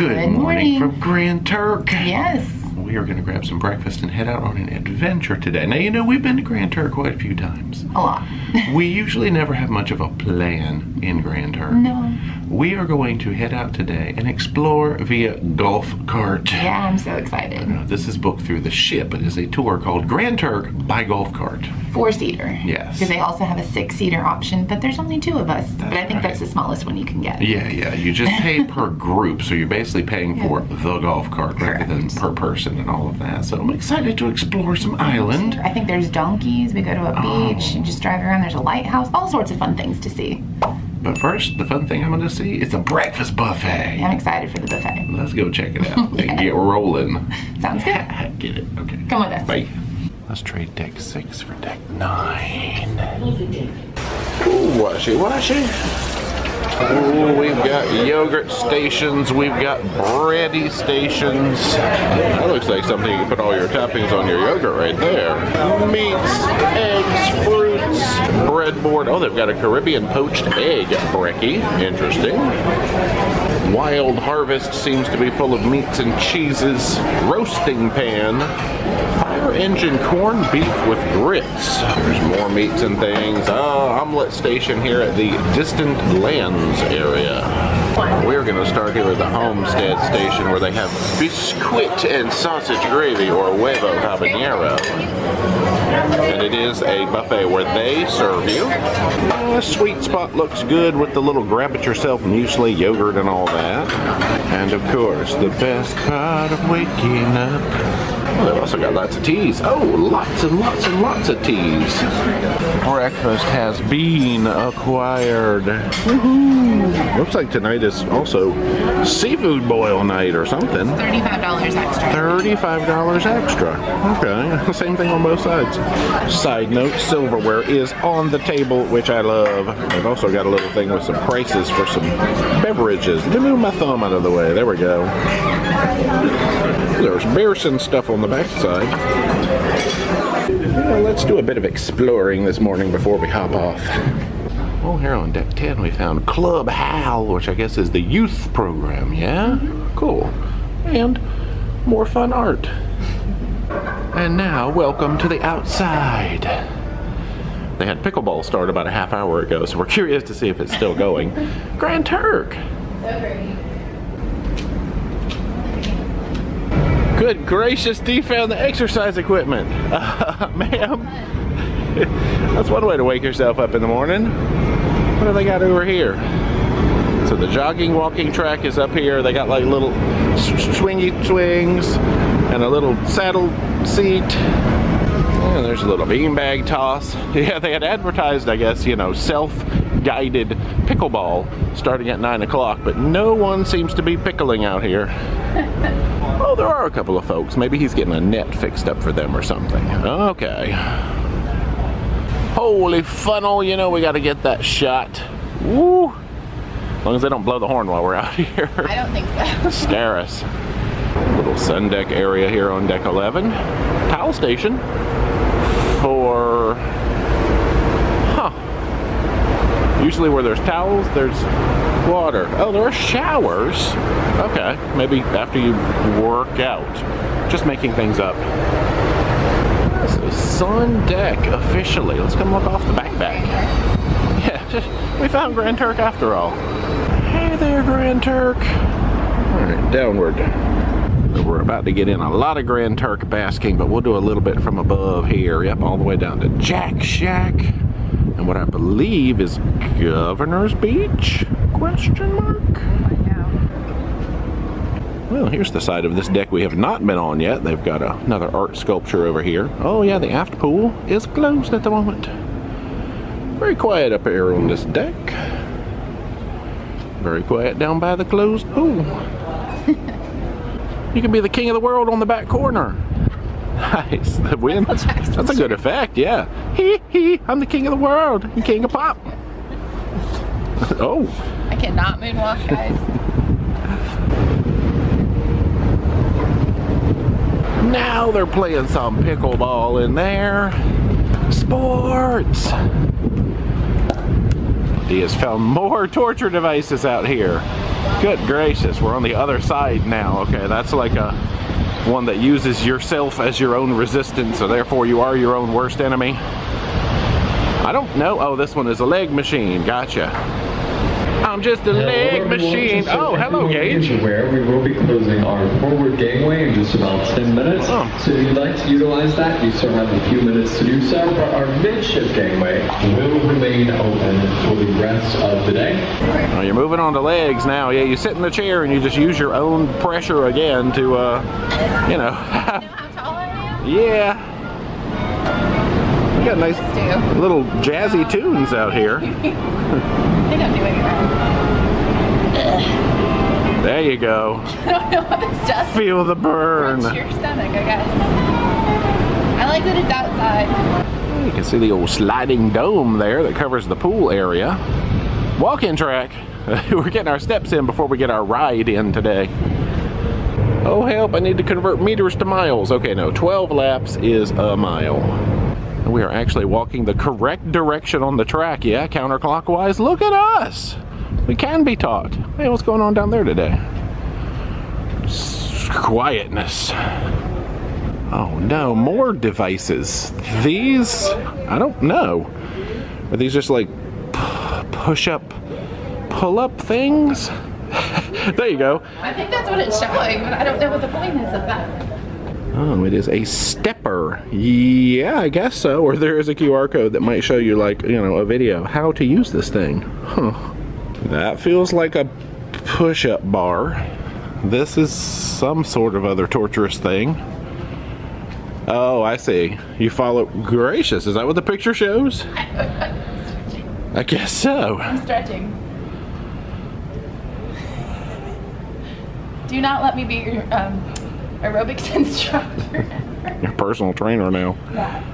Good, Good morning. morning. from Grand Turk. Yes. We are going to grab some breakfast and head out on an adventure today. Now, you know, we've been to Grand Turk quite a few times. A lot. We usually never have much of a plan in Grand Turk. no. We are going to head out today and explore via golf cart. Yeah, I'm so excited. This is booked through the ship. It is a tour called Grand Turk by Golf Cart. Four seater. Yes. Because they also have a six seater option, but there's only two of us. That's but I think right. that's the smallest one you can get. Yeah, yeah. You just pay per group, so you're basically paying for the golf cart rather than per person and all of that. So I'm excited to explore some island. I think there's donkeys. We go to a Oh. beach and just drive around. There's a lighthouse. All sorts of fun things to see. But first, the fun thing I'm going to see is a breakfast buffet. I'm excited for the buffet. Let's go check it out and get rolling. Sounds good. Get it? Okay. Come with us. Bye. Let's trade deck six for deck nine. Ooh, washy, washy. Ooh, we've got yogurt stations. We've got bready stations. That looks like something you can put all your toppings on your yogurt right there. Meats, eggs, fruits, breadboard. Oh, they've got a Caribbean poached egg brekkie. Interesting. Wild Harvest seems to be full of meats and cheeses. Roasting pan. Fire engine corned beef with grits. There's more meats and things. Oh, omelet station here at the Distant Lands area. We're going to start here at the Homestead station where they have biscuit and sausage gravy or huevo habanero. And it is a buffet where they serve you. Uh, sweet spot looks good with the little grab it yourself muesli, yogurt, and all that. And of course, the best part of waking up. Oh, they've also got lots of teas. Oh, lots and lots and lots of teas. Breakfast has been acquired. Woohoo! Looks like tonight is also seafood boil night or something. $35 extra. $35 extra. Okay, same thing on both sides. Side note, silverware is on the table, which I love. I've also got a little thing with some prices for some beverages. Let me move my thumb out of the way. There we go. There's Bearson stuff on the back side. Well, let's do a bit of exploring this morning before we hop off. Oh, here on deck 10 we found Club Hal, which I guess is the youth program, yeah? Cool. And more fun art. And now, welcome to the outside. They had pickleball start about a half hour ago, so we're curious to see if it's still going. Grand Turk! Good gracious, Dee found the exercise equipment. Uh, ma'am, that's one way to wake yourself up in the morning. What do they got over here? So the jogging walking track is up here. They got like little swingy swings and a little saddle seat. And there's a little beanbag toss. Yeah, they had advertised, I guess, you know, self-guided pickleball starting at 9 o'clock, but no one seems to be pickling out here. Oh, there are a couple of folks. Maybe he's getting a net fixed up for them or something. Okay. Holy funnel, you know we got to get that shot. Woo! As long as they don't blow the horn while we're out here. I don't think so. Scare us. Little sun deck area here on deck 11. Towel station for. Huh. Usually where there's towels, there's water. Oh, there are showers. Okay, maybe after you work out. Just making things up. So sun deck officially. Let's come look off the backpack. Yeah, we found Grand Turk after all. Hey there, Grand Turk. All right, downward. We're about to get in a lot of Grand Turk basking, but we'll do a little bit from above here. Yep, all the way down to Jack Shack. And what I believe is Governor's Beach? Question mark? Well, here's the side of this deck we have not been on yet. They've got a, another art sculpture over here. Oh yeah, the aft pool is closed at the moment. Very quiet up here on this deck. Very quiet down by the closed pool. you can be the king of the world on the back corner. Nice. The wind. That's a good effect, yeah. Hee hee, I'm the king of the world and king of pop. oh, I cannot moonwalk, guys. now they're playing some pickleball in there. Sports. He has found more torture devices out here. Good gracious, we're on the other side now. Okay, that's like a one that uses yourself as your own resistance, so therefore you are your own worst enemy. I don't know. Oh, this one is a leg machine. Gotcha. I'm just a leg machine. Oh, hello, Gage. Where we will be closing our forward gangway in just about 10 minutes. Oh. So if you'd like to utilize that, you still have a few minutes to do so. But our midship gangway will remain open for the rest of the day. Oh, you're moving on to legs now. Yeah, you sit in the chair and you just use your own pressure again to, uh, you know. How tall I am? yeah. We got nice do. little jazzy tunes out here. I think I'm doing it wrong. There you go. I don't know what this does. Feel the burn. Crunch your stomach, I guess. I like that it's outside. You can see the old sliding dome there that covers the pool area. Walk-in track. We're getting our steps in before we get our ride in today. Oh help, I need to convert meters to miles. Okay, no, 12 laps is a mile. And we are actually walking the correct direction on the track, yeah, counterclockwise. Look at us! We can be taught. Hey, what's going on down there today? Quietness. Oh no, more devices. These, I don't know. Are these just like push up, pull up things? there you go. I think that's what it's showing, but I don't know what the point is of that. Oh, it is a stepper. Yeah, I guess so. Or there is a QR code that might show you, like, you know, a video how to use this thing. Huh. That feels like a push up bar. This is some sort of other torturous thing. Oh, I see. You follow. Gracious, is that what the picture shows? I guess so. I'm stretching. Do not let me be your um, aerobics instructor. Your personal trainer now. yeah.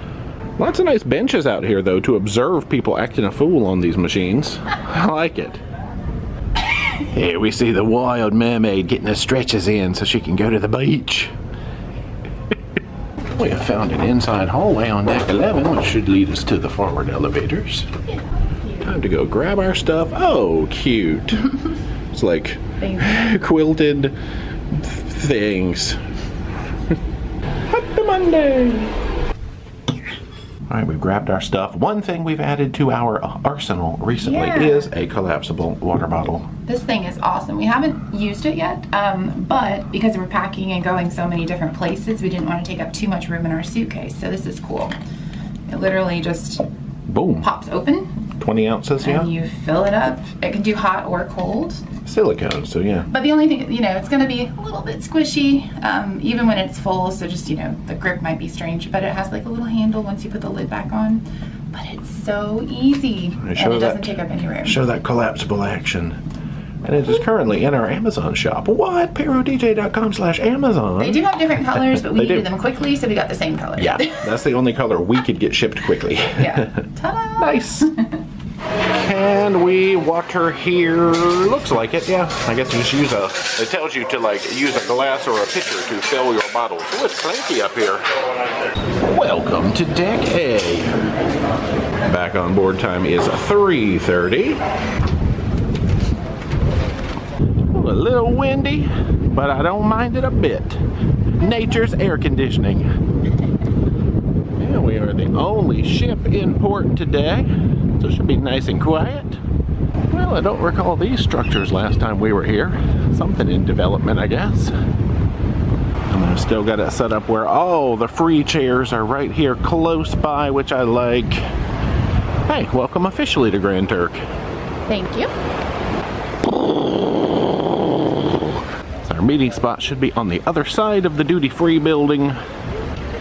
Lots of nice benches out here, though, to observe people acting a fool on these machines. I like it. Here we see the wild mermaid getting her stretches in so she can go to the beach. we have found an inside hallway on deck 11, which should lead us to the forward elevators. Time to go grab our stuff. Oh, cute. it's like Thanks. quilted things. Monday! All right, we've grabbed our stuff. One thing we've added to our arsenal recently Yeah. is a collapsible water bottle. This thing is awesome. We haven't used it yet, um, but because we're packing and going so many different places, we didn't want to take up too much room in our suitcase. So this is cool. It literally just Boom. pops open 20 ounces, yeah? and you fill it up. It can do hot or cold. Silicone, so yeah. But the only thing, you know, it's going to be a little bit squishy, um, even when it's full. So just, you know, the grip might be strange, but it has like a little handle once you put the lid back on. But it's so easy, and it doesn't take up any room. Show that collapsible action. And it is currently in our Amazon shop. What? ParoDeeJay.com slash Amazon. They do have different colors, but we They do. them quickly, so we got the same color. Yeah, that's the only color we could get shipped quickly. yeah. Ta-da! Nice. Can we water here? Looks like it, yeah. I guess you just use a, it tells you to like use a glass or a pitcher to fill your bottle. Oh, it's clanky up here. Welcome to deck A. Back on board time is 3.30. A little windy, but I don't mind it a bit. Nature's air conditioning. Yeah, we are the only ship in port today, so it should be nice and quiet. Well, I don't recall these structures last time we were here. Something in development, I guess. And I've still got it set up where all the free chairs are right here close by, which I like. Hey, welcome officially to Grand Turk. Thank you. So our meeting spot should be on the other side of the duty-free building.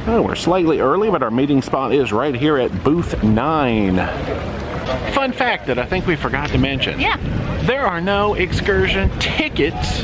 Oh, we're slightly early, but our meeting spot is right here at booth 9. Fun fact that I think we forgot to mention. Yeah. There are no excursion tickets,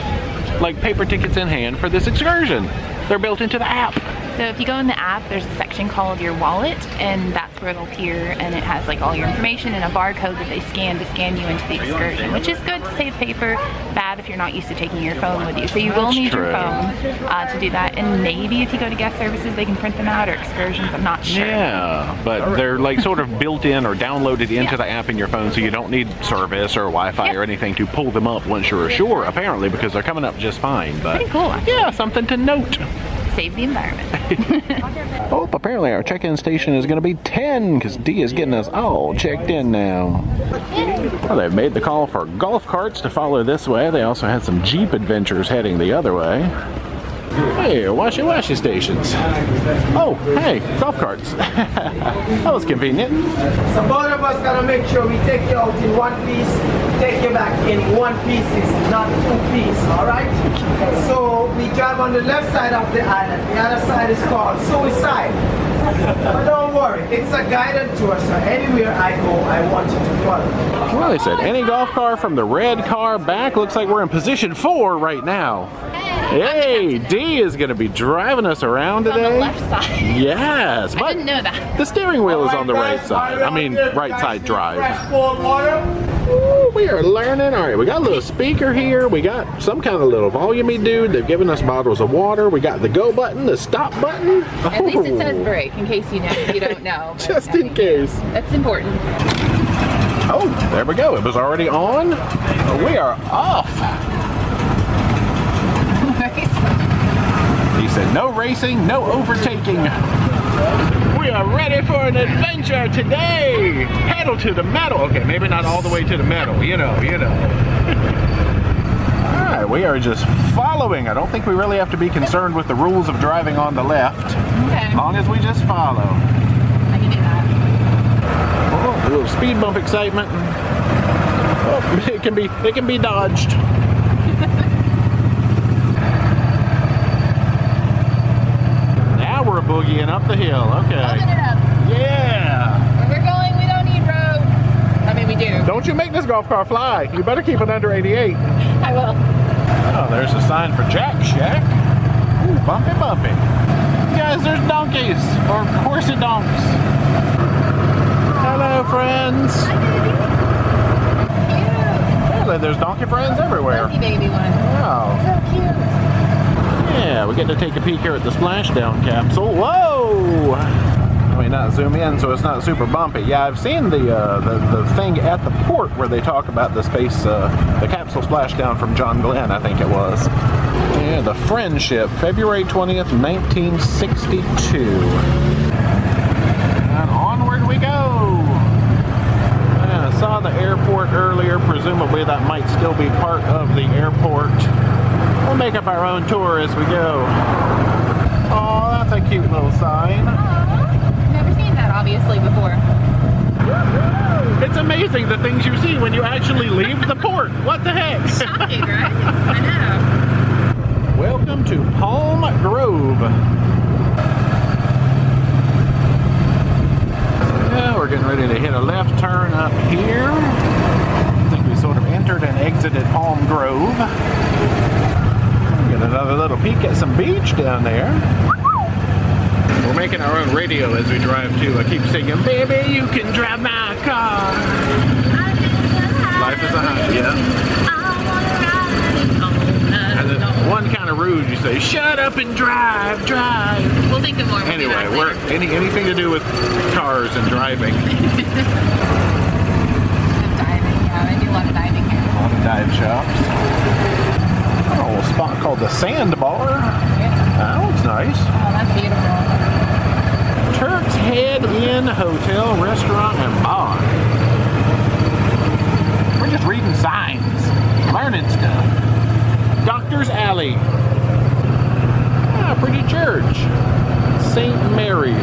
like paper tickets in hand, for this excursion. They're built into the app. So if you go in the app, there's a section called your wallet, and that's where it'll appear, and it has like all your information and a barcode that they scan to scan you into the excursion, which is good to save paper, bad if you're not used to taking your phone with you. So you will need your phone uh, to do that, and maybe if you go to guest services, they can print them out, or excursions, I'm not sure. Yeah, but they're like sort of built in or downloaded into Yeah. the app in your phone, so you don't need service or Wi-Fi Yep. or anything to pull them up once you're ashore Apparently, because they're coming up just fine. But Pretty cool, actually. yeah, something to note. Save the environment. Oh, apparently our check-in station is going to be 10 because Dee is getting us all checked in now. Well, they've made the call for golf carts to follow this way. They also had some Jeep adventures heading the other way. Hey, washy washy stations. Oh, hey, golf carts. that was convenient. So both of us gotta make sure we take you out in one piece, take you back in one pieces, not two piece, alright? So we drive on the left side of the island, the other side is called Suicide. But don't worry, it's a guided tour, so anywhere I go, I want you to follow. Well, they said any golf car from the red car back looks like we're in position four right now. Hey, Dee is going to be driving us around on the today. left side. Yes, I didn't know that. the steering wheel is on the right side. I mean, right side drive. Fresh cold water. Ooh, we are learning. All right, we got a little speaker here. We got some kind of little volumey dude. They've given us bottles of water. We got the go button, the stop button. At least it says oh. brake, in case you know, you don't know. Just in think case. That's important. Oh, there we go. It was already on. We are off. He said, no racing, no overtaking. We are ready for an adventure today. Pedal to the metal. Okay, maybe not all the way to the metal. You know, you know. all right, we are just following. I don't think we really have to be concerned with the rules of driving on the left. Okay. As long as we just follow. I can do that. Oh, a little speed bump excitement. Oh, it can be it can be dodged. now we're boogieing up the hill. Open it up. Yeah. Where we're going, we don't need roads. I mean, we do. Don't you make this golf car fly. You better keep it under 88. I will. Oh, there's a sign for Jack Shack. Ooh, bumpy bumpy. Guys, there's donkeys or horsey donks. Hello, friends. Cute. Apparently, there's donkey friends everywhere. Fuzzy baby one. Wow. So cute. Yeah, we get to take a peek here at the splashdown capsule. Whoa! I me not zoom in so it's not super bumpy. Yeah, I've seen the uh, the, the thing at the port where they talk about the space, uh, the capsule splashdown from John Glenn, I think it was. Yeah, the Friendship, February 20th, 1962. And onward we go! Yeah, I saw the airport earlier. Presumably that might still be part of the airport. We'll make up our own tour as we go. Cute little sign. Aw. Never seen that, obviously, before. It's amazing the things you see when you actually leave the port. What the heck? Shocking, right? I know. Welcome to Palm Grove. Yeah, we're getting ready to hit a left turn up here. I think we sort of entered and exited Palm Grove. Get another little peek at some beach down there. We're making our own radio as we drive too. I keep singing, baby, you can drive my car. Life is a highway, yeah. And then one kind of rude, you say, shut up and drive, drive. We'll think of more. Anyway, we're any anything to do with cars and driving. Diving, yeah, I do a lot of diving here. A lot of dive shops. A little spot called the Sandbar. Yeah. That looks nice. Oh, that's beautiful. Turk's Head Inn Hotel, Restaurant, and Bar. We're just reading signs, learning stuff. Doctor's Alley. Ah, pretty church. St. Mary's.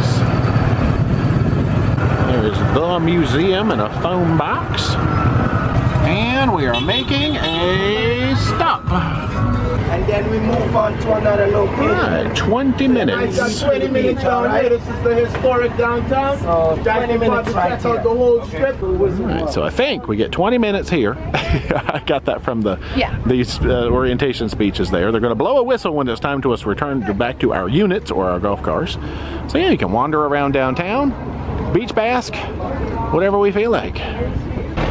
There's the museum and a phone box. And we are making a stop. And then we move on to another location. Right, 20 minutes. 20 minutes down here. This is the historic downtown. So, Jack 20 minutes right here. the whole strip. Right, so I think we get 20 minutes here. I got that from the Yeah. these uh, orientation speeches there. They're going to blow a whistle when it's time to us return to back to our units or our golf cars. So yeah, you can wander around downtown, beach bask, whatever we feel like.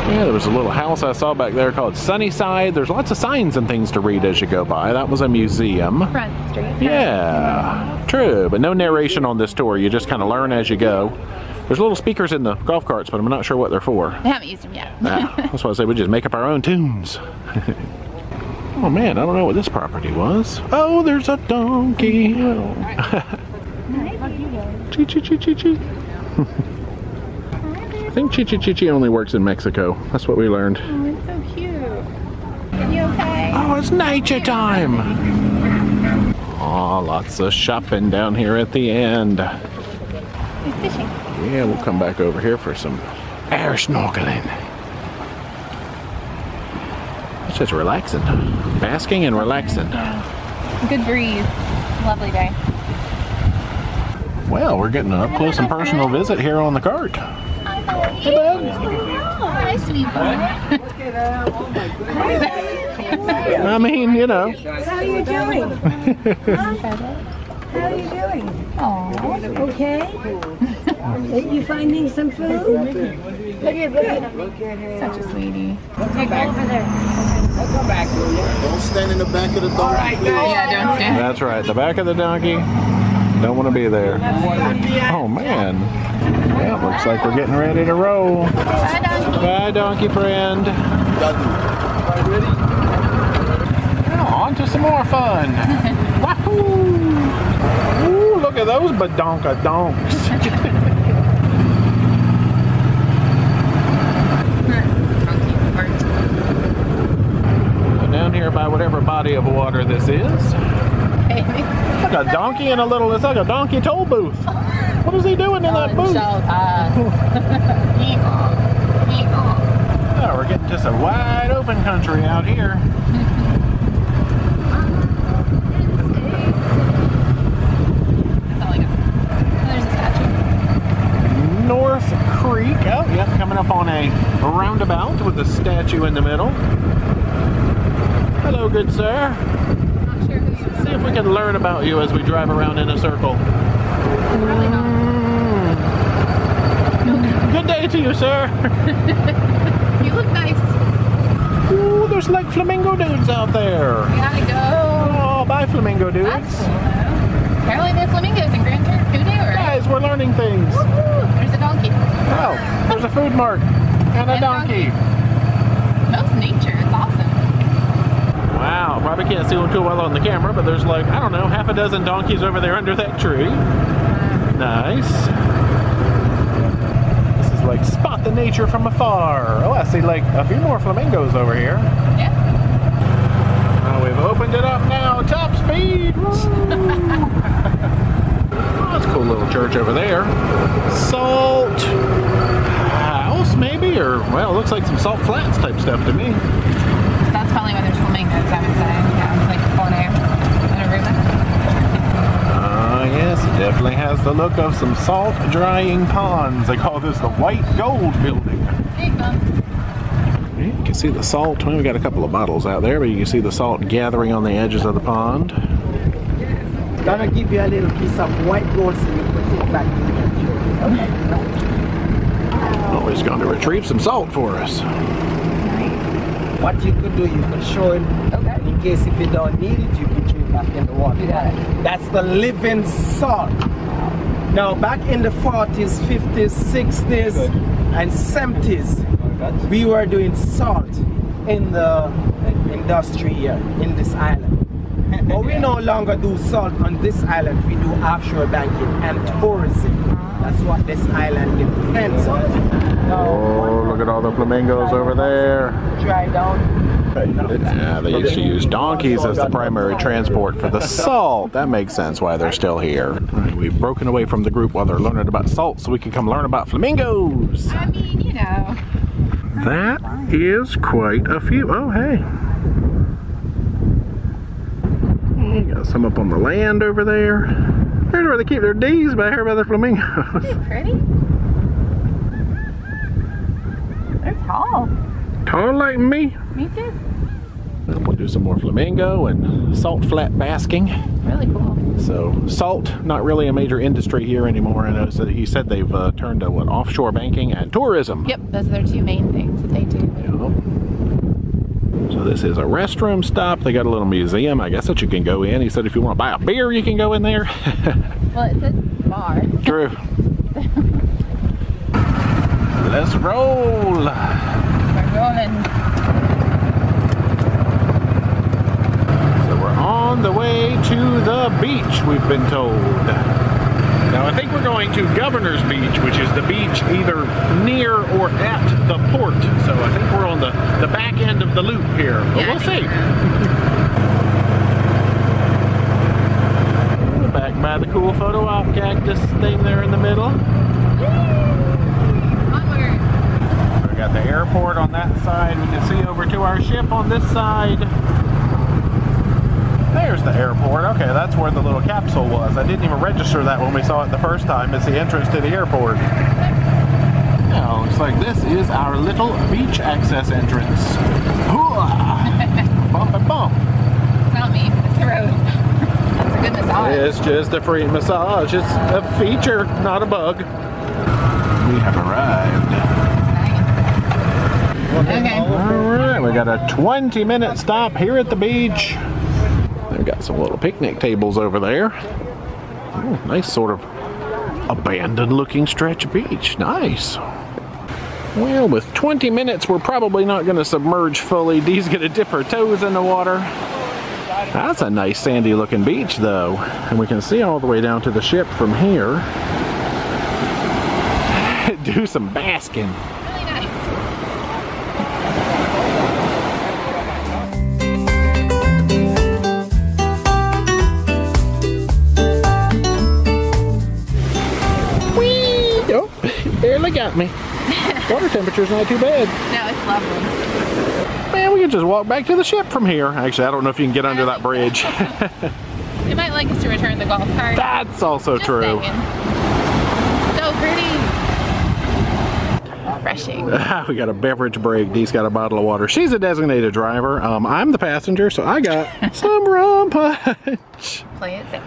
Yeah, there was a little house I saw back there called Sunnyside. There's lots of signs and things to read as you go by. That was a museum. Front Street. Yeah, true, but no narration on this tour. You just kind of learn as you go. There's little speakers in the golf carts, but I'm not sure what they're for. I haven't used them yet. Ah, that's why I say we just make up our own tunes. oh man, I don't know what this property was. Oh, there's a donkey. Chi chi chi chi chi. I think chi chi chi chi only works in Mexico. That's what we learned. Oh, it's so cute. Are you okay? Oh, it's nature time. Oh, lots of shopping down here at the end. He's fishing. Yeah, we'll come back over here for some air snorkeling. It's just relaxing. Basking and relaxing. Good breeze. Lovely day. Well, we're getting an up close and personal visit here on the cart. Hey, bud. Hi, sweet boy. I mean, you know. How are you doing? How are you doing? Aw. Okay? you finding some food? Look at, look at Such a sweetie. Take back over there. Back. Don't stand in the back of the door. Yeah, don't stand. That's right. The back of the donkey. Don't want to be there. Oh, man. Well, looks like we're getting ready to roll. Bye, donkey. Bye, donkey friend. Now, on to some more fun. Wahoo! Ooh, look at those badonka donks. Down here by whatever body of water this is. It's like a donkey in a little, it's like a donkey toll booth. What is he doing in that booth? Uh, yeah, we're getting to some wide open country out here. That's all I got. Oh, there's a statue. North Creek. Oh, yep, coming up on a roundabout with a statue in the middle. Hello, good sir. Not sure who you See if we can learn about you as we drive around in a circle. Good day to you, sir. You look nice. Ooh, there's like flamingo dudes out there. We gotta go. Oh, bye, flamingo dudes. That's cool. though. Apparently there's flamingos in Grand Turk. Who knew, right? Guys, we're learning things. There's a donkey. Oh, there's a food mart and a And a donkey. That's nature. It's awesome. Wow, probably can't see them too well on the camera, but there's like, I don't know, half a dozen donkeys over there under that tree. Uh-huh. Nice. Like spot the nature from afar. Oh, I see like a few more flamingos over here. Yeah. Oh, we've opened it up now, top speed. Oh, that's a cool little church over there. Salt house, maybe, or well, it looks like some salt flats type stuff to me. That's probably why there's flamingos, I would say. Yeah, like Bonaire in Aruba. Ah, yes, it definitely has the look of some salt drying ponds. They call this the White Gold Building. Big. You can see the salt. Well, we got a couple of bottles out there, but you can see the salt gathering on the edges of the pond. Gonna give you a little piece of white gold so you put it back in the Oh, he's going to retrieve some salt for us. What you could do, you could show him in case if you don't need it, you can drink back in the water. That's the living salt. Now, back in the 40s, 50s, 60s, and 70s, we were doing salt in the industry here in this island. But we no longer do salt on this island, we do offshore banking and tourism. That's what this island depends on. Oh, look at all the flamingos over there. Dry down. Yeah, they used to use donkeys as the primary transport for the salt. That makes sense why they're still here. All right, we've broken away from the group while they're learning about salt so we can come learn about flamingos. I mean, you know. That is quite a few. Oh, hey. You Got some up on the land over there. There's where they keep their D's by here by the flamingos. Pretty. They're tall. Tall like me. Me too. We'll do some more flamingo and salt flat basking. Really cool. So salt, not really a major industry here anymore. I know so he said they've uh, turned to what offshore banking and tourism. Yep, those are their two main things that they do. Yep. So this is a restroom stop. They got a little museum, I guess that you can go in. He said if you want to buy a beer, you can go in there. Well, it says bar. True. Let's roll. We're rolling. So we're on the way to the beach, we've been told. Now I think we're going to Governor's Beach, which is the beach either near or at the port. So I think we're on the, the back end of the loop here. But Yeah, we'll see. Back by the cool photo op cactus thing there in the middle. Onward. We got the airport on that side. We can see over to our ship on this side. There's the airport. Okay, that's where the little capsule was. I didn't even register that when we saw it the first time. It's the entrance to the airport. Now, looks like this is our little beach access entrance. Hooah! bump and bump. It's not me, it's the road. It's a good massage. It's just a free massage. It's a feature, not a bug. We have arrived. Okay. All right, we got a 20 minute stop here at the beach. They've got some little picnic tables over there. Ooh, nice sort of abandoned looking stretch of beach. Nice. Well, with 20 minutes, we're probably not going to submerge fully. Dee's going to dip her toes in the water. That's a nice sandy looking beach though. And we can see all the way down to the ship from here. Do some basking. Me. Water temperature's not too bad. No, it's lovely. Man, we can just walk back to the ship from here. Actually, I don't know if you can get under that bridge. They might like us to return the golf cart. That's also Just true. saying. So pretty. Refreshing. we got a beverage break. Dee's got a bottle of water. She's a designated driver. Um, I'm the passenger, so I got some rum punch. Play it safe.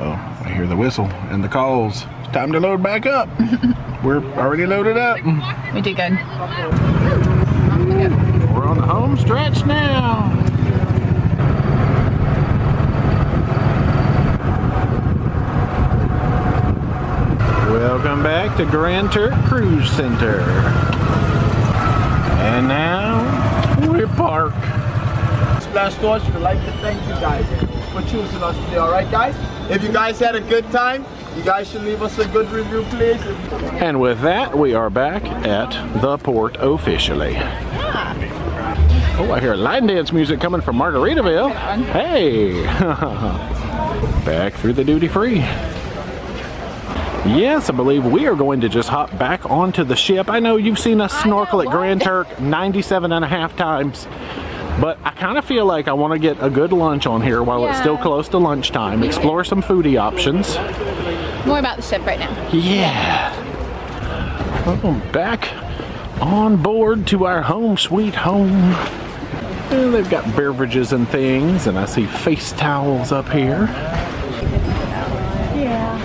Oh, I hear the whistle and the calls. It's time to load back up. We're already loaded up. we did good. We're on the home stretch now. Welcome back to Grand Turk Cruise Center. And now we park. Splash Torch would like to thank you guys for choosing us today, alright guys? If you guys had a good time, you guys should leave us a good review, please. And with that, we are back at the port officially. Oh, I hear line dance music coming from Margaritaville. Hey! back through the duty free. Yes, I believe we are going to just hop back onto the ship. I know you've seen us snorkel at Grand Turk 97 and a half times, but I kind of feel like I want to get a good lunch on here while it's still close to lunchtime, explore some foodie options. More about the ship right now. Yeah. Welcome back on board to our home sweet home. And they've got beverages and things, and I see face towels up here. Yeah.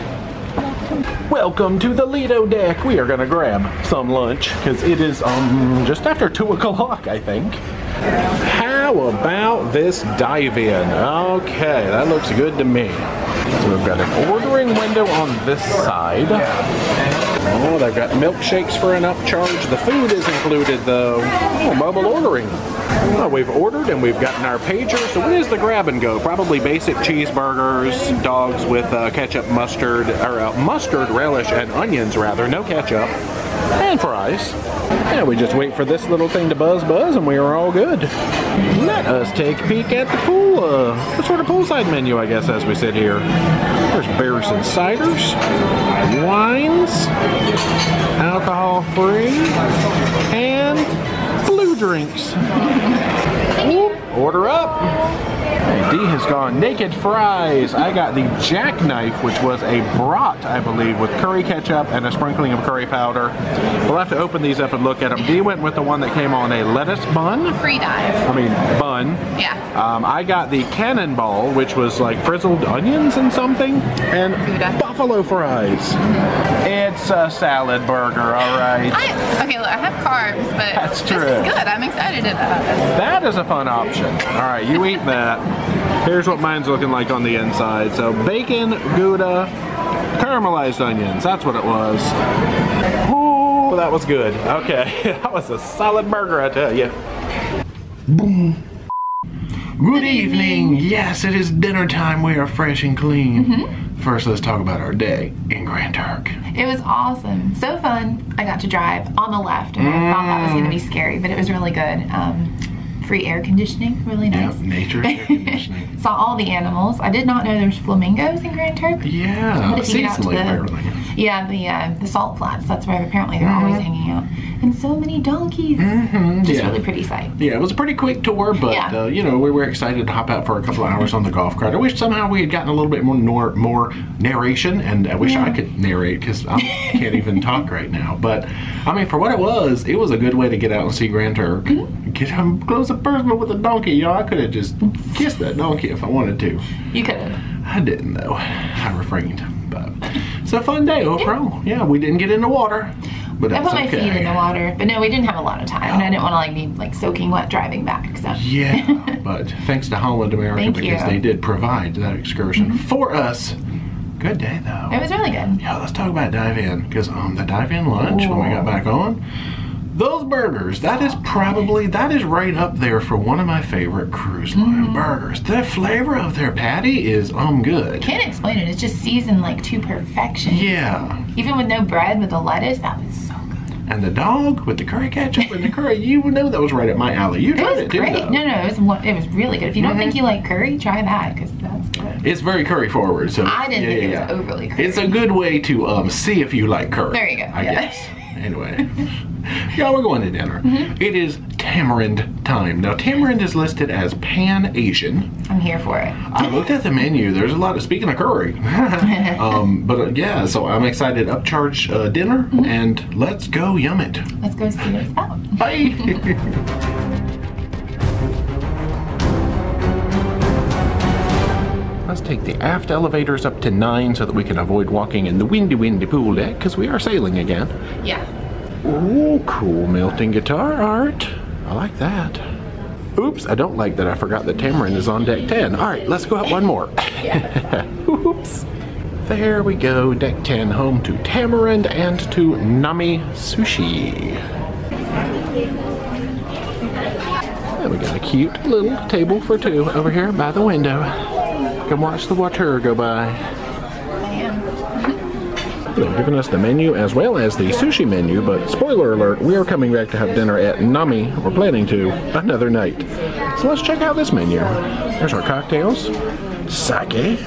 Welcome to the Lido deck. We are gonna grab some lunch because it is um just after two o'clock, I think. How about this dive in? Okay, that looks good to me. So we've got an ordering window on this side. Oh, they've got milkshakes for an upcharge. The food is included though. Oh, mobile ordering. Oh, we've ordered and we've gotten our pager. So what is the grab and go? Probably basic cheeseburgers, dogs with uh, ketchup, mustard, or uh, mustard relish and onions rather, no ketchup, and fries. And we just wait for this little thing to buzz buzz and we are all good. Let us take a peek at the pool, uh, the sort of poolside menu, I guess, as we sit here. There's beers and ciders, wines, alcohol free, and blue drinks. Order up. Dee has gone naked fries. I got the jackknife, which was a brat, I believe, with curry ketchup and a sprinkling of curry powder. We'll have to open these up and look at them. Dee went with the one that came on a lettuce bun. Free dive. I mean, bun. Yeah. Um, I got the cannonball, which was like frizzled onions and something, and Gouda. buffalo fries. It's a salad burger, all right. I, okay, look, I have carbs, but That's this true. is good. I'm excited about this. That is a fun option. All right, you eat that. Here's what mine's looking like on the inside. So bacon, Gouda, caramelized onions. That's what it was. Ooh, that was good. Okay, that was a solid burger, I tell you. Boom. Good evening. Yes, it is dinner time. We are fresh and clean. First, let's talk about our day in Grand Turk. It was awesome. So fun. I got to drive on the left, and I thought that was going to be scary, but it was really good. Um, free air conditioning, really nice. Yep, nature's air conditioning. Saw all the animals. I did not know there's flamingos in Grand Turk. Yeah, But if you get out to the. Yeah, the uh, the salt flats, that's where apparently they're always hanging out. And so many donkeys. Just Mm-hmm. yeah. really pretty sight. Yeah, it was a pretty quick tour, but Yeah. uh, you know we were excited to hop out for a couple of hours on the golf cart. I wish somehow we had gotten a little bit more nor- more narration, and I wish I could narrate because I can't even talk right now. But I mean, for what it was, it was a good way to get out and see Grand Turk. Mm-hmm. Get him close up personal with a donkey. You know, I could have just kissed that donkey if I wanted to. You could have. I didn't though. I refrained. It's a fun day overall. Yeah, we didn't get in the water, but I put my okay. feet in the water, but no, we didn't have a lot of time, and I didn't want to like be like soaking wet driving back. So Yeah, but thanks to Holland America Thank because you. They did provide that excursion for us. Good day though. it was really good. Yeah, let's talk about dive in because um the dive in lunch when we got back on. Those burgers, that is probably that is right up there for one of my favorite cruise line Mm-hmm. burgers. The flavor of their patty is um good. Can't explain it. It's just seasoned like to perfection. Yeah. Even with no bread, with the lettuce, that was so good. And the dog with the curry ketchup and the curry, you would know that was right at my alley. You It tried was it too, great. though. No, no, it was it was really good. If you don't Mm-hmm. think you like curry, try that because that's good. It's very curry forward, so I didn't yeah, think yeah, it was yeah. overly curry. It's a good way to um, see if you like curry. There you go, I guess. Anyway, yeah, we're going to dinner. Mm-hmm. It is tamarind time. Now, tamarind is listed as Pan Asian. I'm here for it. I looked at the menu. There's a lot of speaking of curry. um, but uh, yeah, so I'm excited. Upcharge uh, dinner, Mm-hmm. and let's go yum it. Let's go see what it's about. Bye. Let's take the aft elevators up to nine so that we can avoid walking in the windy, windy pool deck because we are sailing again. Yeah. Ooh, cool melting guitar art. I like that. Oops, I don't like that I forgot that Tamarind is on deck 10. All right, let's go up one more. Yeah. Oops. There we go, deck 10, home to Tamarind and to Nami Sushi. And we got a cute little table for two over here by the window. Come watch the water go by. They're giving us the menu as well as the sushi menu, but spoiler alert, we are coming back to have dinner at Nami, we're planning to, another night. So let's check out this menu. There's our cocktails, sake,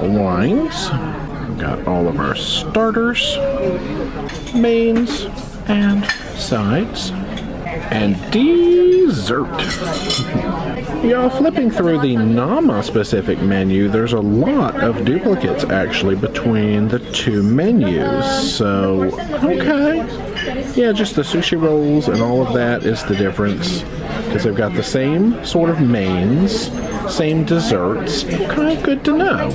wines, We've got all of our starters, mains, and sides, and dessert. Y'all, flipping through the Nami specific menu, there's a lot of duplicates actually between the two menus. So, okay. Yeah, just the sushi rolls and all of that is the difference. Because they've got the same sort of mains, same desserts. Kind of good to know.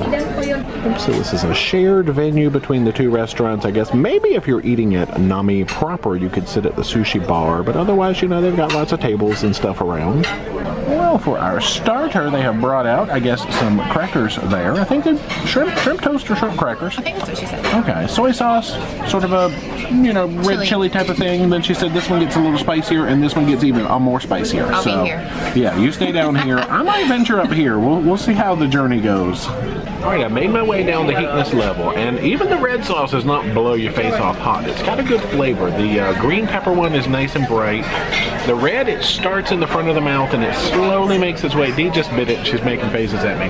So this is a shared venue between the two restaurants. I guess maybe if you're eating at Nami proper, you could sit at the sushi bar, but otherwise, you know, they've got lots of tables and stuff around. Well, for our starter, they have brought out, I guess, some crackers there. I think they're shrimp, shrimp toast or shrimp crackers. I think that's what she said. Okay, soy sauce, sort of a, you know, red Chili. chili, type of thing. And then she said this one gets a little spicier, and this one gets even a more spicier. I'll be so, here. Yeah, you stay down here. I might venture up here. We'll, we'll see how the journey goes. All right, I made my way down the heatness level, and even the red sauce does not blow your face off hot. It's got a good flavor. The uh, green pepper one is nice and bright. The red, it starts in the front of the mouth, and it slowly makes its way. Dee just bit it. She's making faces at me.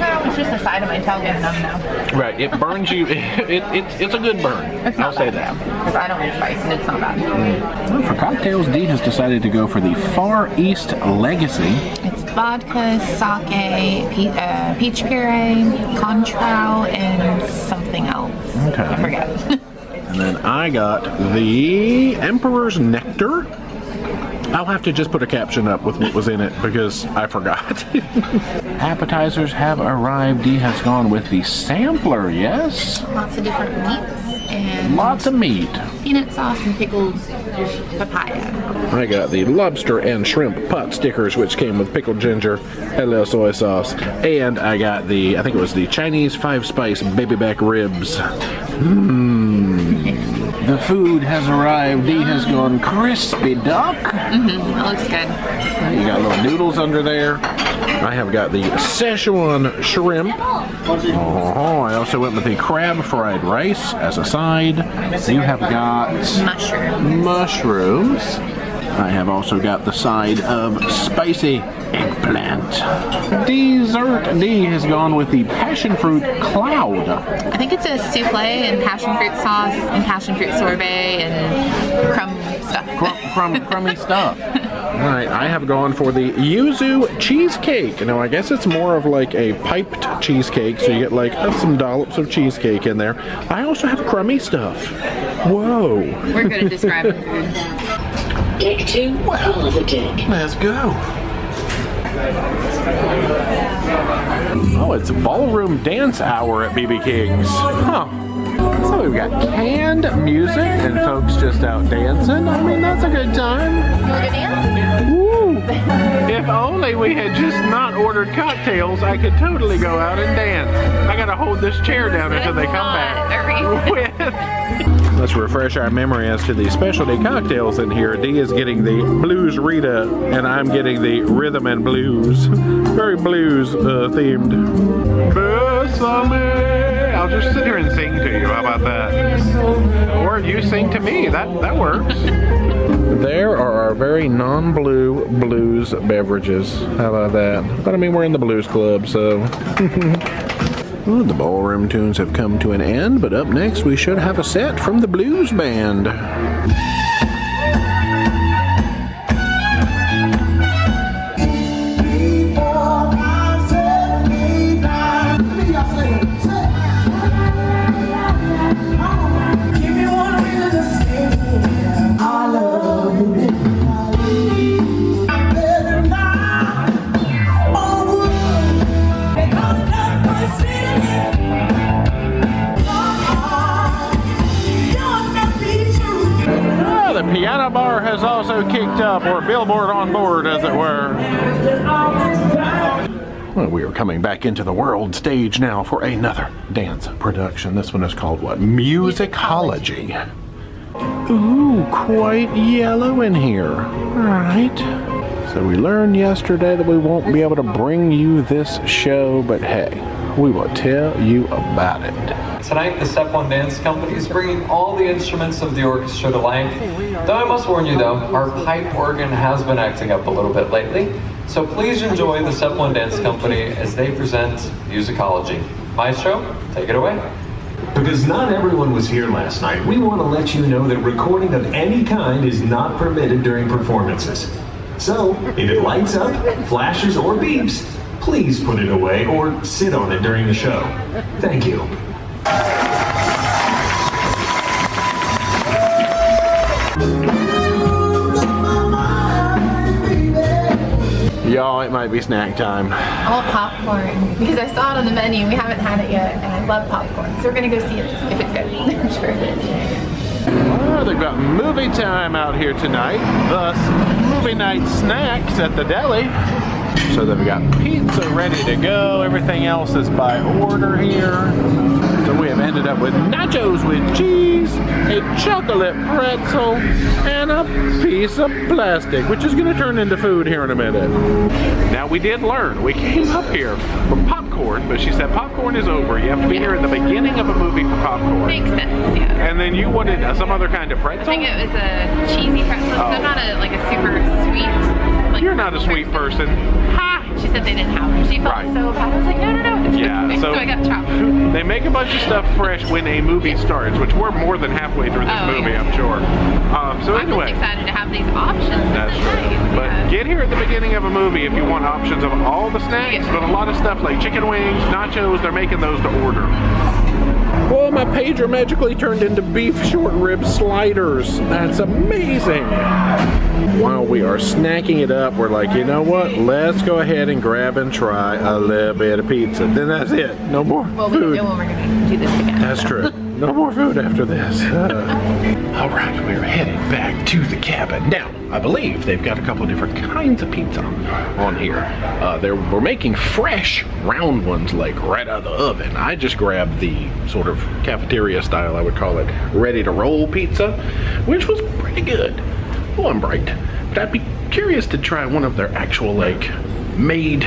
No, it's just the side of my tongue and numb now. Right, it burns you. It, it, it's a good burn. It's I'll say bad, that. Because I don't like spice and it's not bad. Well, for cocktails, Dee has decided to go for the Far East Legacy. It's vodka, sake, pe- uh, peach puree, Cointreau, and something else. Okay. I forget. And then I got the Emperor's Nectar. I'll have to just put a caption up with what was in it because I forgot. Appetizers have arrived. Dee has gone with the sampler, yes? Lots of different meats and Lots of meat. peanut sauce and pickled papaya. I got the lobster and shrimp pot stickers, which came with pickled ginger, a little soy sauce, and I got the, I think it was the Chinese five spice baby back ribs. Mmm. The food has arrived. Dee has gone crispy duck. Mm-hmm. That looks good. You got little noodles under there. I have got the Szechuan shrimp. Oh, I also went with the crab fried rice as a side. You have got Mushroom. mushrooms. I have also got the side of spicy eggplant. Dessert D has gone with the passion fruit cloud. I think it's a souffle and passion fruit sauce and passion fruit sorbet and crumb stuff. Crumb, crumb, crummy stuff. All right, I have gone for the yuzu cheesecake. Now, I guess it's more of like a piped cheesecake, so you get like some dollops of cheesecake in there. I also have crummy stuff. Whoa. We're good at describing food. Deck 2, half a deck. Let's go. Oh, it's ballroom dance hour at BB King's. Huh. So we've got canned music and folks just out dancing. I mean, that's a good time. Woo. If only we had just not ordered cocktails, I could totally go out and dance. I gotta hold this chair down until they come back. With- Let's refresh our memory as to the specialty cocktails in here. D is getting the Blues Rita, and I'm getting the Rhythm and Blues. Very blues uh, themed. Bessame. I'll just sit here and sing to you. How about that? Or you sing to me. That that works. There are our very non-blue blues beverages. How about that? But I mean, we're in the blues club, so. Well, the ballroom tunes have come to an end, but up next we should have a set from the blues band. Also kicked up, or billboard on board, as it were. Well, we are coming back into the world stage now for another dance production. This one is called what? Musicology. Ooh, quite yellow in here. Alright. So we learned yesterday that we won't be able to bring you this show, but hey, we will tell you about it. Tonight, the Step One Dance Company is bringing all the instruments of the orchestra to life. Though I must warn you though, our pipe organ has been acting up a little bit lately. So please enjoy the Step One Dance Company as they present Musicology. Maestro, take it away. Because not everyone was here last night, we want to let you know that recording of any kind is not permitted during performances. So, if it lights up, flashes, or beeps, please put it away or sit on it during the show. Thank you. Y'all, it might be snack time. Want popcorn because I saw it on the menu. We haven't had it yet, and I love popcorn. So we're gonna go see it if it's good. I'm sure it is. Oh, they've got movie time out here tonight, thus movie night snacks at the deli. So they've got pizza ready to go. Everything else is by order here. So we have ended up with nachos with cheese, a chocolate pretzel, and a piece of plastic, which is going to turn into food here in a minute. Now we did learn. We came up here for popcorn, but she said popcorn is over. You have to be here at the beginning of a movie for popcorn. Makes sense, yeah. And then you wanted uh, some other kind of pretzel? I think it was a cheesy pretzel. I'm not a like a super sweet. Like, You're not a sweet person. Ha! she said they didn't have them. She felt Right. so bad. I was like, no, no, no. It's Yeah, okay. so- I got chopped. They make a bunch of stuff fresh when a movie starts, which we're more than halfway through this Oh, movie, yeah. I'm sure. Um, so I'm anyway. just excited to have these options. That's true. nice. But yeah. get here at the beginning of a movie if you want options of all the snacks, Yeah. but a lot of stuff like chicken wings, nachos, they're making those to order. Well, my pager magically turned into beef short rib sliders. That's amazing. While we are snacking it up, we're like, you know what? Let's go ahead and grab and try a little bit of pizza. Then that's it. No more well, we food. know when we're going to do this again. That's true. No more food after this. All right, we're heading back to the cabin. Now, I believe they've got a couple different kinds of pizza on here. Uh, they're, we're making fresh round ones, like right out of the oven. I just grabbed the sort of cafeteria style, I would call it, ready to roll pizza, which was pretty good. Oh, I'm bright. But I'd be curious to try one of their actual, like, made,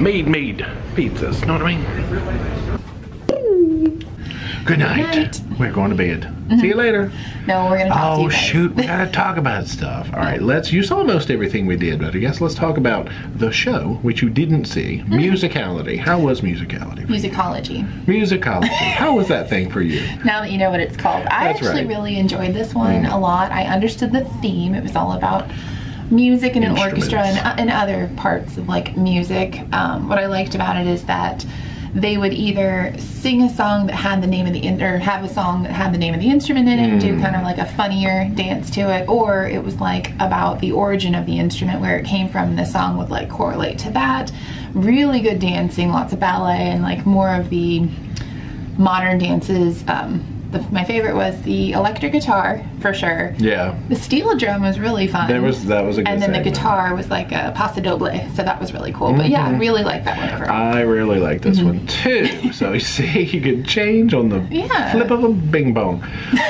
made, made pizzas. Know what I mean? Good night. night. We're going to bed. See you later. No, we're going to talk to Oh you guys. shoot, we gotta talk about stuff. All right, let's. You saw most everything we did, but I guess let's talk about the show, which you didn't see. Mm-hmm. Musicality. How was musicality? Musicology. Musicology. How was that thing for you? Now that you know what it's called. I That's actually right. really enjoyed this one a lot. I understood the theme. It was all about music and an orchestra and, uh, and other parts of like music. Um, what I liked about it is that they would either sing a song that had the name of the in- or have a song that had the name of the instrument in it and do kind of like a funnier dance to it or it was like about the origin of the instrument where it came from and the song would like correlate to that really good dancing lots of ballet and like more of the modern dances. Um, the, my favorite was the electric guitar for sure. Yeah, The steel drum was really fun. There was- that was a good And then the guitar was like a paso doble, so that was really cool. But yeah, I really like that one overall. I really like this one too. So you see, you can change on the Mm-hmm. Yeah. flip of a bing bong.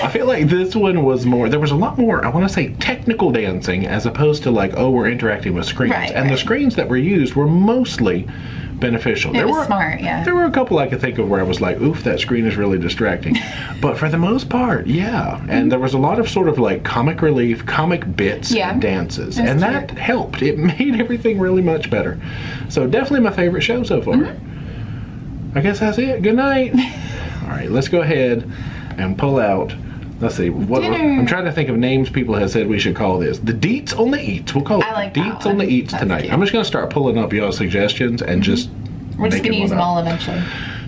I feel like this one was more. There was a lot more. I want to say technical dancing as opposed to like, oh, we're interacting with screens. Right, and the screens that were used were mostly beneficial. it there was were smart, yeah. There were a couple I could think of where I was like, oof, that screen is really distracting. but for the most part, yeah. And there was a lot of sort of like comic relief, comic bits Yeah. and dances. That's and true. that helped. It made everything really much better. So definitely my favorite show so far. Mm-hmm. I guess that's it. Good night. All right, let's go ahead and pull out. Let's see. What. I'm trying to think of names people have said we should call this. The deets on the eats. We'll call it I like deets on the eats That's tonight. cute. Mm-hmm. I'm just gonna start pulling up y'all's suggestions and just. We're just gonna use them up. all eventually.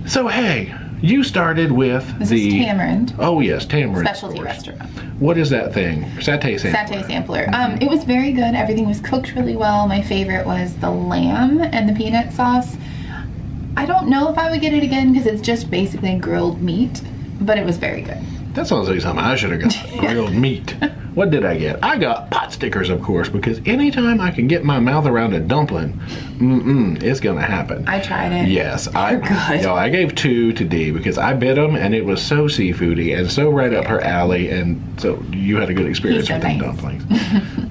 So hey, you started with This the is Tamarind. Oh yes, Tamarind. Specialty restaurant. What is that thing? Satay sampler. Satay sampler. Um, it was very good. Everything was cooked really well. My favorite was the lamb and the peanut sauce. I don't know if I would get it again because it's just basically grilled meat, but it was very good. That sounds like something I should have got. Grilled meat. What did I get? I got pot stickers, of course, because anytime I can get my mouth around a dumpling, mm-mm, it's gonna happen. I tried it. Yes, I. good. Yo, I gave two to Dee because I bit them and it was so seafoody and so right up her alley, and so you had a good experience so with them nice. dumplings.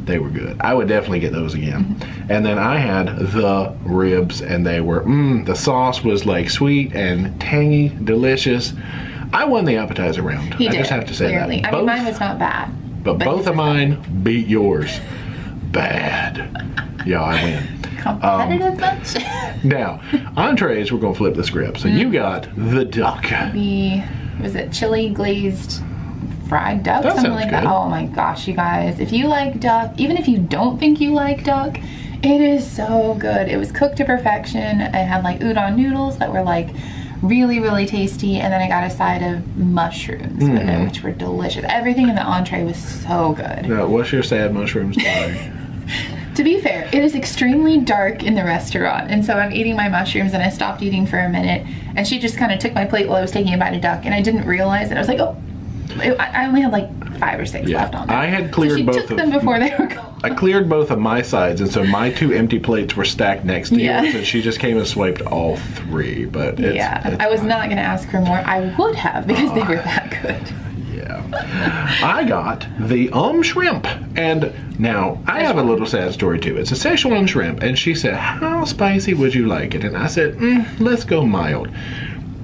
they were good. I would definitely get those again. And then I had the ribs, and they were. Mm, the sauce was like sweet and tangy, delicious. I won the appetizer round. He I did. just have to say clearly. that. I mean, mine was not bad. But, both of mine beat yours. Bad. Yeah, I win. Competitive Um, much? Now, entrees, we're going to flip the script. So Mm. you got the duck. the was it chili glazed fried duck That something like that good. oh my gosh you guys if you like duck even if you don't think you like duck it is so good it was cooked to perfection it had like udon noodles that were like really really tasty and then i got a side of mushrooms Mm-hmm. it which were delicious everything in the entree was so good Now, what's your sad mushroom story? to be fair, it is extremely dark in the restaurant, and so I'm eating my mushrooms, and I stopped eating for a minute, and she just kind of took my plate while I was taking a bite of duck, and I didn't realize it. I was like, oh, I only had like five or six Yeah. left on there. I had cleared so both took of- them before they were gone. I cleared both of my sides, and so my two empty plates were stacked next to Yeah. yours, and she just came and swiped all three. But it's, yeah, it's I was fine. not going to ask for more. I would have because they were that good. Yeah. I got the um shrimp. And now I have a little sad story too. It's a Szechuan shrimp. And she said, How spicy would you like it? And I said, mm, Let's go mild.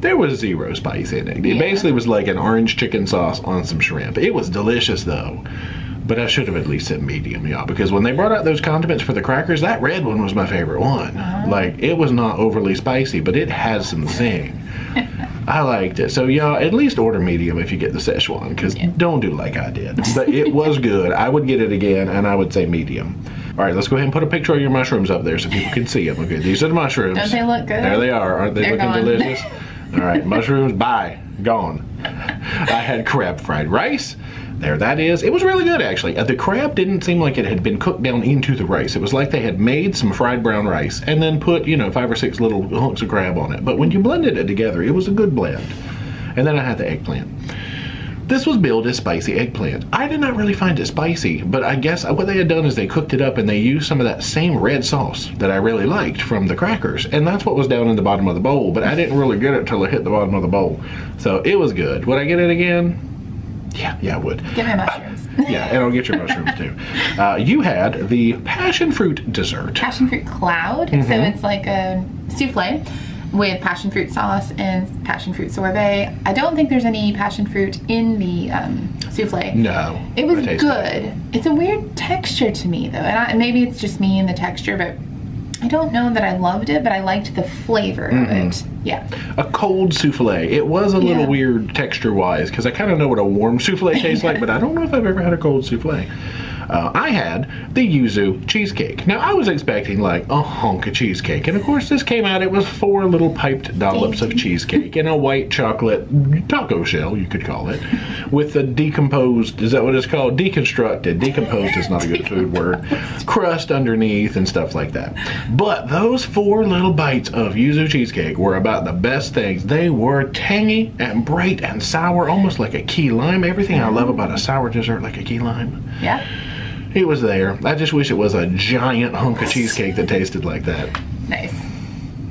There was zero spice in it. It Yeah. basically was like an orange chicken sauce on some shrimp. It was delicious though. But I should have at least said medium, y'all, because when they brought out those condiments for the crackers, that red one was my favorite one. Uh-huh. Like, it was not overly spicy, but it had some zing. I liked it. So, y'all, at least order medium if you get the Szechuan, because don't do like I did. But it was good. I would get it again, and I would say medium. All right, let's go ahead and put a picture of your mushrooms up there so people can see them. Okay, these are the mushrooms. Don't they look good? There they are. Aren't they They're looking gone. delicious? All right, mushrooms, bye. Gone. I had crab fried rice. There that is. It was really good actually. Uh, The crab didn't seem like it had been cooked down into the rice. It was like they had made some fried brown rice and then put, you know, five or six little hunks of crab on it. But when you blended it together, it was a good blend. And then I had the eggplant. This was billed as spicy eggplant. I did not really find it spicy, but I guess what they had done is they cooked it up and they used some of that same red sauce that I really liked from the crackers. And that's what was down in the bottom of the bowl, but I didn't really get it till it hit the bottom of the bowl. So it was good. Would I get it again? Yeah, yeah, I would. Give me mushrooms. Yeah, and I'll get your mushrooms too. Uh, you had the passion fruit dessert. passion fruit cloud. So Mm-hmm. it's like a souffle with passion fruit sauce and passion fruit sorbet. I don't think there's any passion fruit in the um, souffle. No. It was I tasted it. good. It's a weird texture to me though, and I, maybe it's just me and the texture, but I don't know that I loved it, but I liked the flavor of it. Yeah. a cold souffle. It was a little Yeah. weird texture wise because I kind of know what a warm souffle tastes like, but I don't know if I've ever had a cold souffle. Uh, I had the yuzu cheesecake. Now I was expecting like a hunk of cheesecake, and of course this came out. It was four little piped dollops of cheesecake in a white chocolate taco shell, you could call it, with a decomposed. Is that what it's called? Deconstructed. Decomposed is not a good food word. Crust underneath and stuff like that. But those four little bites of yuzu cheesecake were about the best things. They were tangy and bright and sour, almost like a key lime. Everything I love about a sour dessert, like a key lime. Yeah. It was there. I just wish it was a giant hunk of cheesecake that tasted like that. Nice.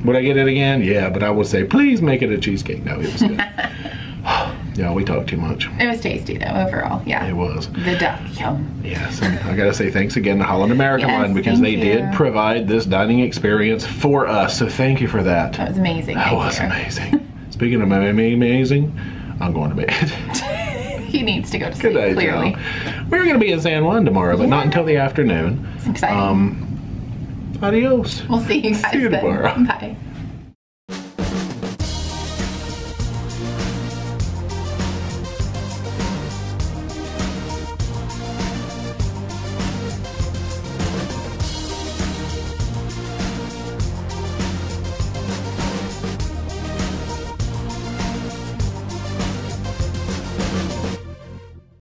Would I get it again? Yeah, but I would say, please make it a cheesecake. No, it was good. yeah, we talk too much. It was tasty though overall. Yeah. It was. The duck. Yum. Yes, and I gotta say thanks again to Holland American Yes, Line because they did provide this dining experience for us. So thank you for that. That was amazing. That Thank was you. amazing. Speaking of amazing, I'm going to bed. He needs to go to Good sleep. night, clearly. We're going to be in San Juan tomorrow, but not until the afternoon. It's exciting. Um, adios. we'll see you guys See you then. tomorrow. Bye.